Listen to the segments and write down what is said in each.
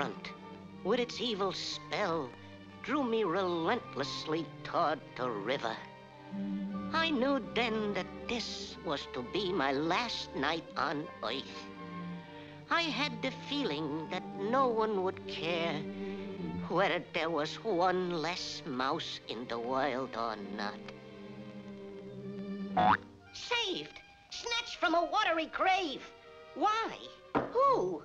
waterfront, with its evil spell, drew me relentlessly toward the river. I knew then that this was to be my last night on Earth. I had the feeling that no one would care whether there was one less mouse in the world or not. Saved! Snatched from a watery grave! Why? Who?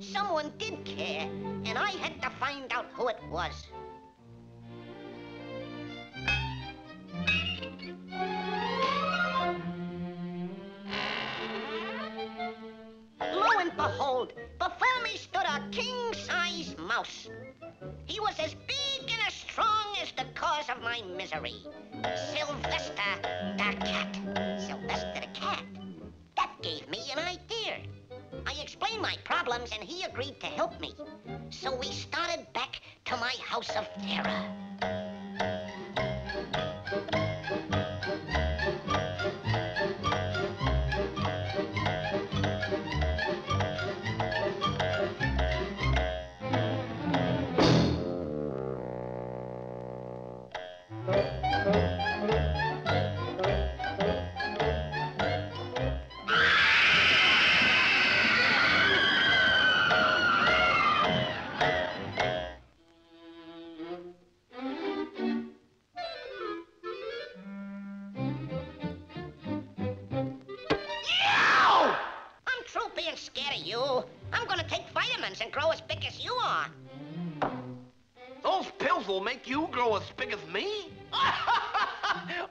Someone did care, and I had to find out who it was. Lo and behold, before me stood a king-size mouse. He was as big and as strong as the cause of my misery. Sylvester problems and he agreed to help me. So we started back to my house of terror. Yow! Grow as big as you are. Those pills will make you grow as big as me?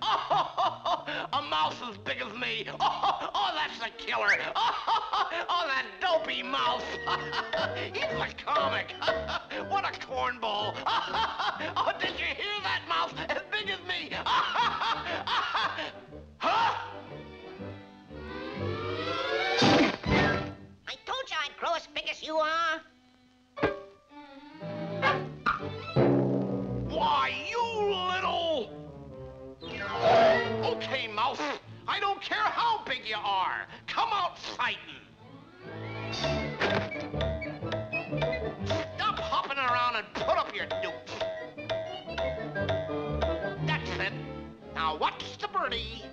oh, a mouse as big as me. Oh, oh that's a killer. Oh, oh, that dopey mouse. He's a comic. what a cornball. oh, did you hear that mouse as big as me? huh? I told you I'd grow as big as you are. You are. Come out fighting. Stop hopping around and put up your dukes. That's it. Now watch the birdie.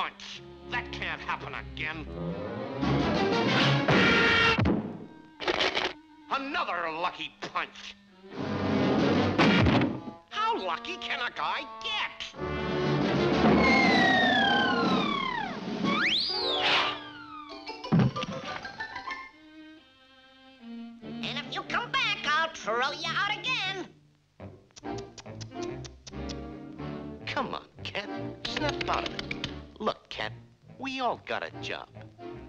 Punch. That can't happen again. Another lucky punch. How lucky can a guy get? And if you come back, I'll throw you out again. Come on, Cat. Snap out of it. Look, Cat, we all got a job.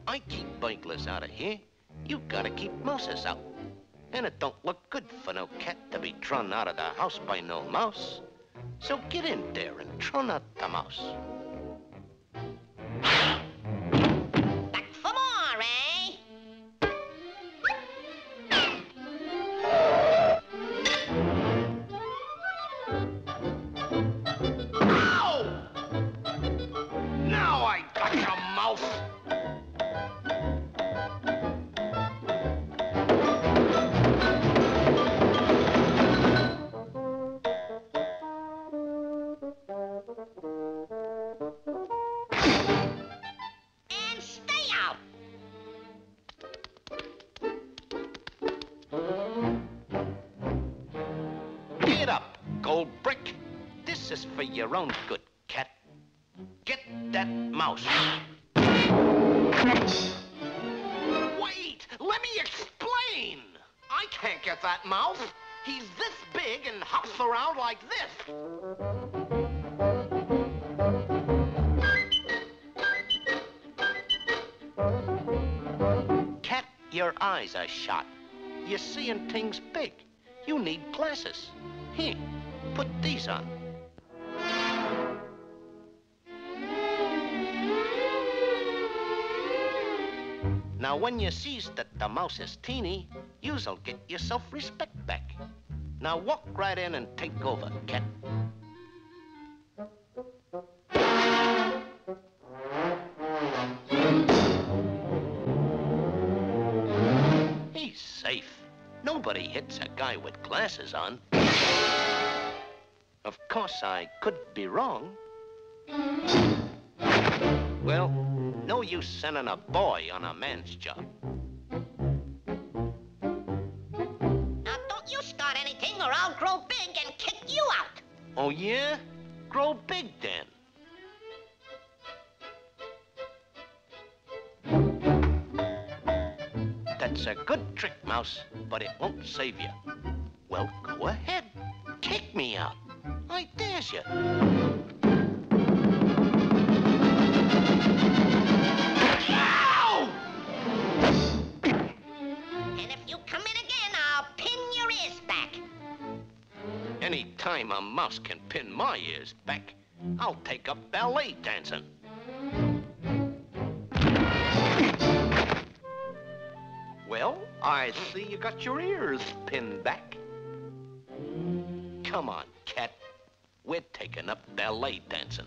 I keep burglars out of here. You gotta keep mouses out. And it don't look good for no cat to be thrown out of the house by no mouse. So get in there and throw out the mouse. Get up, gold brick. This is for your own good, Cat. Get that mouse. Wait, let me explain. I can't get that mouse. He's this big and hops around like this. Cat, your eyes are shot. You're seeing things big. You need glasses. Here, put these on. Now, when you sees that the mouse is teeny, you'll get your self-respect back. Now, walk right in and take over, cat. He's safe. Nobody hits a guy with glasses on. Of course, I could be wrong. Well, no use sending a boy on a man's job. Now, don't you start anything or I'll grow big and kick you out. Oh, yeah? Grow big then. That's a good trick, Mouse, but it won't save you. Well, go ahead. Kick me out. I dares you. Ow! And if you come in again, I'll pin your ears back. Any time a mouse can pin my ears back, I'll take up ballet dancing. Well, I see you got your ears pinned back. Come on, cat. We're taking up ballet dancing.